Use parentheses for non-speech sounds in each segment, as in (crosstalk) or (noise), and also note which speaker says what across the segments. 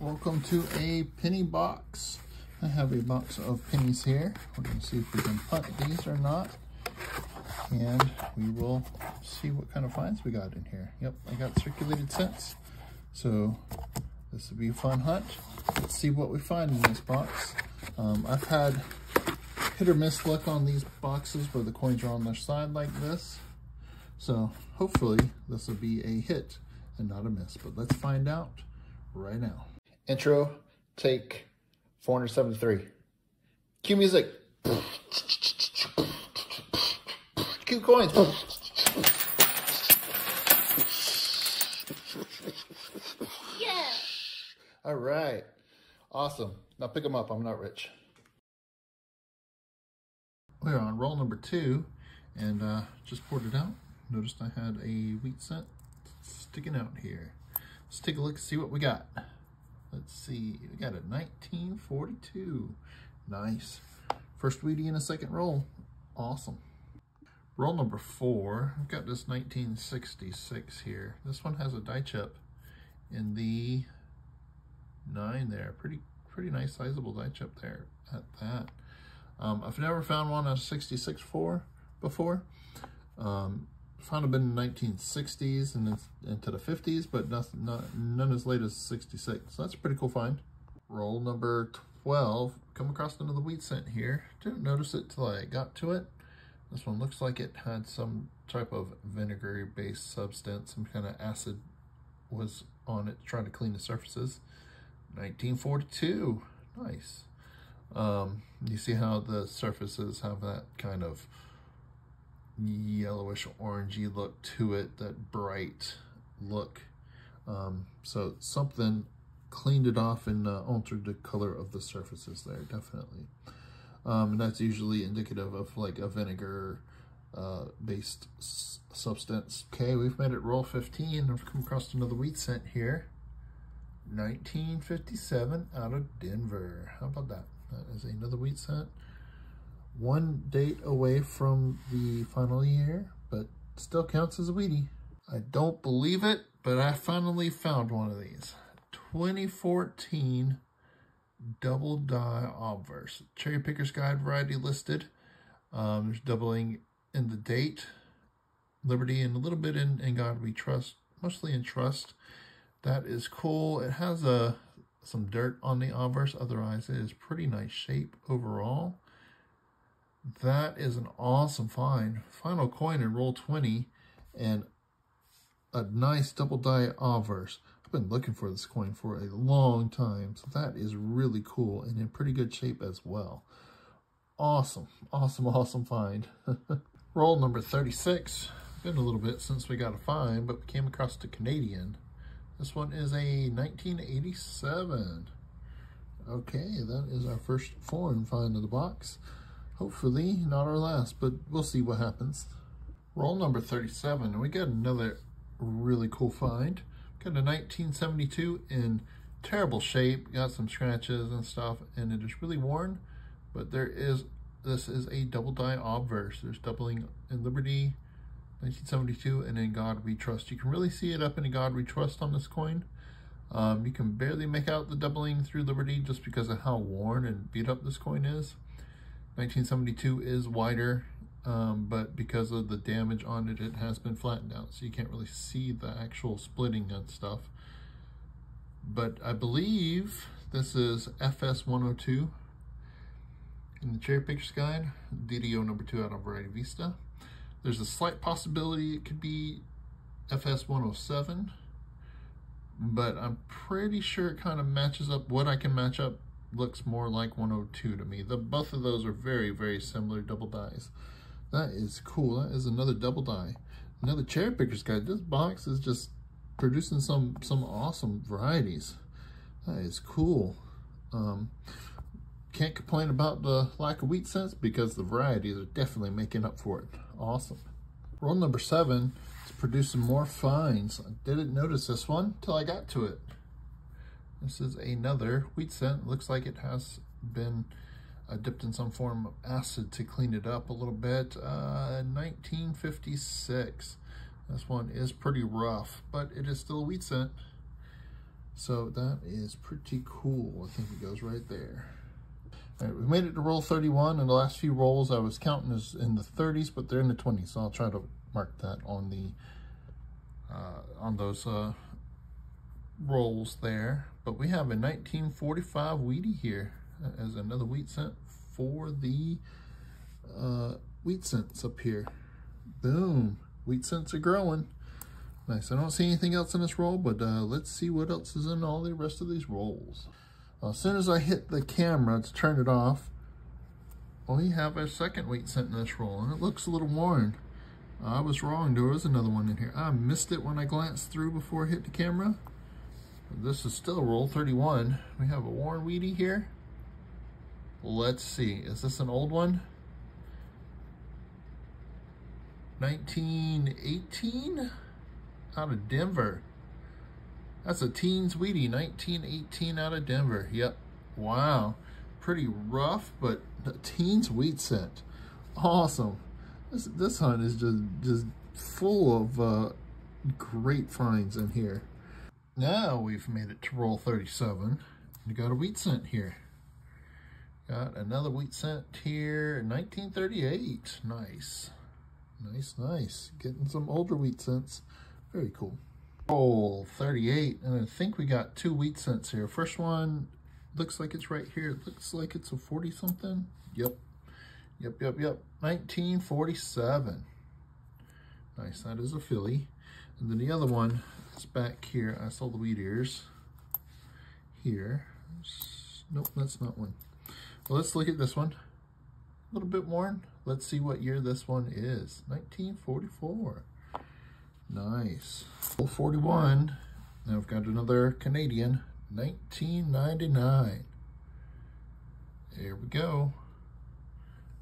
Speaker 1: welcome to a penny box. I have a box of pennies here. We're going to see if we can punt these or not. And we will see what kind of finds we got in here. Yep, I got circulated cents. So this will be a fun hunt. Let's see what we find in this box. Um, I've had hit or miss luck on these boxes where the coins are on their side like this. So hopefully this will be a hit and not a miss. But let's find out right now. Intro, take 473. Cue music. Cue coins.
Speaker 2: Yeah.
Speaker 1: All right. Awesome. Now pick them up. I'm not rich. We're on roll number two and uh, just poured it out. Noticed I had a wheat cent sticking out here. Let's take a look see what we got. Let's see, we got a 1942. Nice. First Wheatie in a second roll. Awesome. Roll number four, I've got this 1966 here. This one has a die chip in the nine there. Pretty, pretty nice sizable die chip there at that. Um, I've never found one at 66 for before. Um, found them in the 1960s and into the 50s, but nothing, not, none as late as 66. So that's a pretty cool find. Roll number 12. Come across another wheat cent here. Didn't notice it till I got to it. This one looks like it had some type of vinegar-based substance. Some kind of acid was on it trying to clean the surfaces. 1942. Nice. Um, you see how the surfaces have that kind of yellowish orangey look to it, that bright look. Um, so something cleaned it off and uh, altered the color of the surfaces there, definitely. Um, and that's usually indicative of like a vinegar uh, based substance. Okay, we've made it roll 15. I've come across another wheat cent here. 1957 out of Denver. How about that? That is another wheat cent one date away from the final year, but still counts as a Wheatie. I don't believe it, but I finally found one of these. 2014 double die obverse. Cherry Picker's Guide variety listed. Um, there's doubling in the date, Liberty, and a little bit in, in God We Trust, mostly in Trust. That is cool. It has a some dirt on the obverse, otherwise it is pretty nice shape overall. That is an awesome find. Final coin in roll 20 and a nice double die obverse. I've been looking for this coin for a long time, so that is really cool and in pretty good shape as well. Awesome, awesome, (laughs) awesome find. (laughs) roll number 36. Been a little bit since we got a find, but we came across the Canadian. This one is a 1987. Okay, that is our first foreign find of the box. Hopefully not our last, but we'll see what happens. Roll number 37, and we got another really cool find. Got a 1972 in terrible shape, got some scratches and stuff, and it is really worn, but there is, this is a double die obverse. There's doubling in Liberty, 1972, and in God We Trust. You can really see it up in God We Trust on this coin. Um, you can barely make out the doubling through Liberty just because of how worn and beat up this coin is. 1972 is wider, um, but because of the damage on it, it has been flattened out, so you can't really see the actual splitting and stuff. But I believe this is FS102 in the Cherry Picker's Guide, DDO number two out of Variety Vista. There's a slight possibility it could be FS107, but I'm pretty sure it kind of matches up what I can match up looks more like 102 to me. The Both of those are very, very similar double dies. That is cool. That is another double die. Another cherry picker's guide. This box is just producing some, some awesome varieties. That is cool. Um, can't complain about the lack of wheat cents because the varieties are definitely making up for it. Awesome. Roll number seven is producing more finds. I didn't notice this one till I got to it. This is another wheat cent. Looks like it has been uh, dipped in some form of acid to clean it up a little bit. Uh, 1956. This one is pretty rough, but it is still a wheat cent. So that is pretty cool. I think it goes right there. All right, we made it to roll 31. And the last few rolls I was counting as in the 30s, but they're in the 20s. So I'll try to mark that on the uh, on those uh, rolls there. But we have a 1945 Wheatie here as another wheat cent for the uh, wheat cents up here. Boom. Wheat cents are growing. Nice. I don't see anything else in this roll, but uh, let's see what else is in all the rest of these rolls. Uh, as soon as I hit the camera to turn it off, we have a second wheat cent in this roll, and it looks a little worn. I was wrong. There was another one in here. I missed it when I glanced through before I hit the camera. This is still roll 31. We have a Warren Wheatie here. Let's see. Is this an old one? 1918 out of Denver. That's a Teens Wheatie, 1918 out of Denver. Yep. Wow. Pretty rough, but the Teens Wheat Cent. Awesome. This, this hunt is just, just full of uh, great finds in here. Now we've made it to roll 37. We got a wheat cent here. Got another wheat cent here, 1938. Nice. Nice, nice. Getting some older wheat cents. Very cool. Roll 38, and I think we got two wheat cents here. First one looks like it's right here. It looks like it's a 40 something. Yep. Yep, yep, yep. 1947. Nice, that is a Philly. And then the other one is back here. I saw the wheat ears here. Nope, that's not one. Well, let's look at this one. A little bit worn. Let's see what year this one is. 1944. Nice. 41. Now we've got another Canadian. 1999. There we go.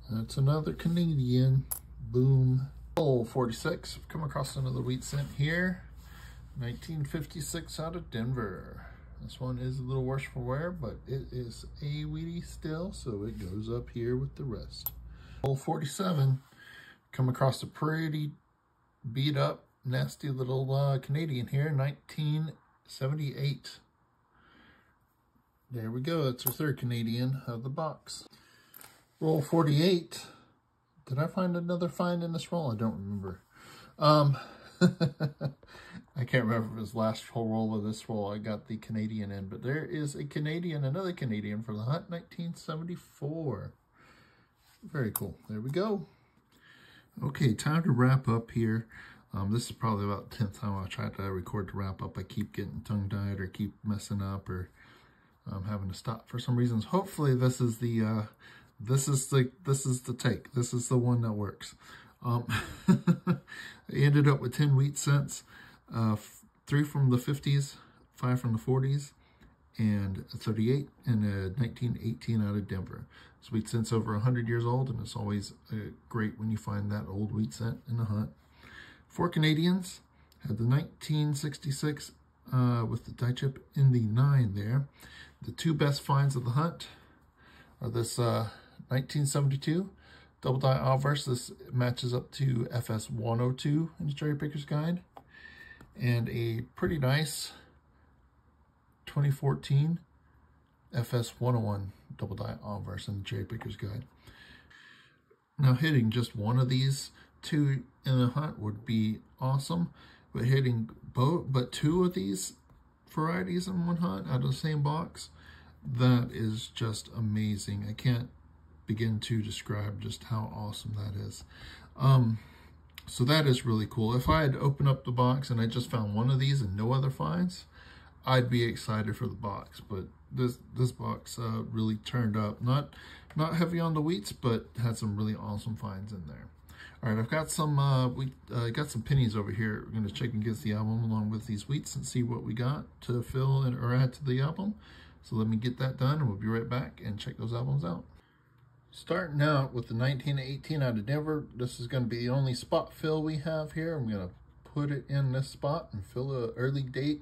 Speaker 1: That's another Canadian. Boom. Oh, 46. I've come across another wheat cent here. 1956 out of Denver. This one is a little worse for wear, but it is a wheatie still, so it goes up here with the rest. Hole 47, come across a pretty beat up, nasty little uh, Canadian here, 1978. There we go, that's our third Canadian of the box. Roll 48. Did I find another find in this roll? I don't remember. Um, (laughs) I can't remember if it was last whole roll of this roll I got the Canadian in, but there is a Canadian, another Canadian for the Hunt 1974. Very cool. There we go. Okay, time to wrap up here. Um, this is probably about the 10th time I've tried to record to wrap up. I keep getting tongue-tied or keep messing up or um, having to stop for some reasons. Hopefully this is the uh, this is the this is the take. This is the one that works. Um, I (laughs) ended up with 10 wheat cents, uh, three from the 50s, five from the 40s, and a 38 and a 1918 out of Denver. This wheat cent's over 100 years old, and it's always uh, great when you find that old wheat cent in the hunt. Four Canadians had the 1966 uh, with the die chip in the 9 there. The two best finds of the hunt are this uh, 1972 double die obverse. This matches up to FS 102 in the Cherry Picker's Guide. And a pretty nice 2014 FS 101 double die obverse in the Cherry Picker's Guide. Now hitting just one of these two in a hunt would be awesome, but hitting both, but two of these varieties in one hunt out of the same box, that is just amazing. I can't begin to describe just how awesome that is. Um, so that is really cool. If I had opened up the box and I just found one of these and no other finds, I'd be excited for the box. But this this box uh, really turned up. Not not heavy on the wheats, but had some really awesome finds in there. All right, I've got some uh, we uh, got some pennies over here. We're going to check against the album along with these wheats and see what we got to fill and or add to the album. So let me get that done, and we'll be right back and check those albums out. Starting out with the 1918 out of Denver, this is going to be the only spot fill we have here. I'm going to put it in this spot and fill a early date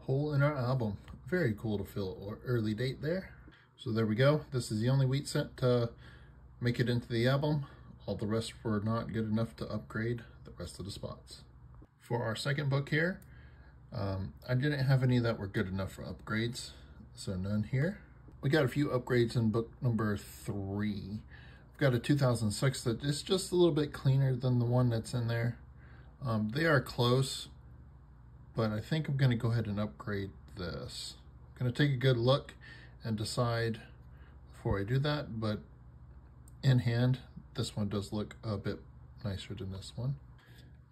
Speaker 1: hole in our album. Very cool to fill early date there. So there we go. This is the only wheat cent to make it into the album. All the rest were not good enough to upgrade the rest of the spots. For our second book here, Um, I didn't have any that were good enough for upgrades, so none here. We got a few upgrades in book number three. I've got a 2006 that is just a little bit cleaner than the one that's in there. Um, they are close, but I think I'm going to go ahead and upgrade this. I'm going to take a good look and decide before I do that, but in hand, this one does look a bit nicer than this one.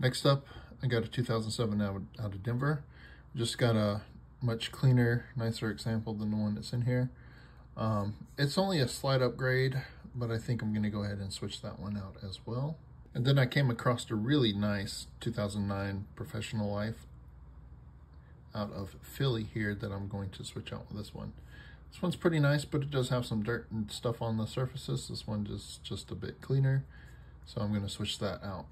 Speaker 1: Next up, I got a 2007 out, out of Denver. Just got a much cleaner, nicer example than the one that's in here. Um, it's only a slight upgrade, but I think I'm going to go ahead and switch that one out as well. And then I came across a really nice 2009 Professional Life out of Philly here that I'm going to switch out with this one. This one's pretty nice, but it does have some dirt and stuff on the surfaces. This one is just a bit cleaner, so I'm going to switch that out.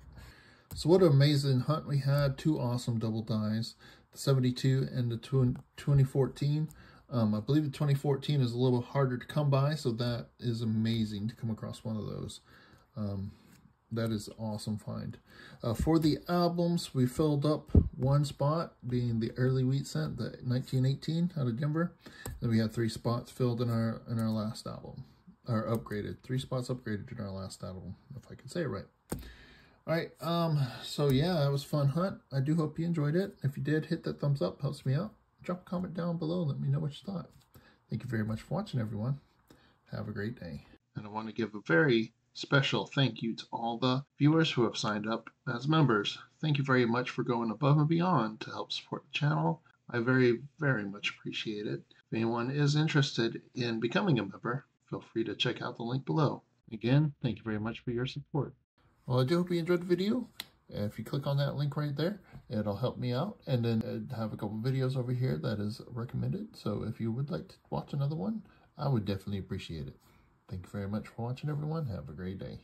Speaker 1: So what an amazing hunt we had. Two awesome double dies, the 72 and the 2014. Um, I believe the 2014 is a little harder to come by, so that is amazing to come across one of those. Um, that is awesome find. Uh, for the albums, we filled up one spot, being the early wheat cent, the 1918 out of Denver. Then we had three spots filled in our in our last album, or upgraded. Three spots upgraded in our last album, if I can say it right. All right, um, so yeah, that was fun hunt. I do hope you enjoyed it. If you did, hit that thumbs up, helps me out. Drop a comment down below, let me know what you thought. Thank you very much for watching, everyone. Have a great day. And I want to give a very special thank you to all the viewers who have signed up as members. Thank you very much for going above and beyond to help support the channel. I very, very much appreciate it. If anyone is interested in becoming a member, feel free to check out the link below. Again, thank you very much for your support. Well, I do hope you enjoyed the video. If you click on that link right there, it'll help me out. And then I have a couple videos over here that is recommended. So if you would like to watch another one, I would definitely appreciate it. Thank you very much for watching, everyone. Have a great day.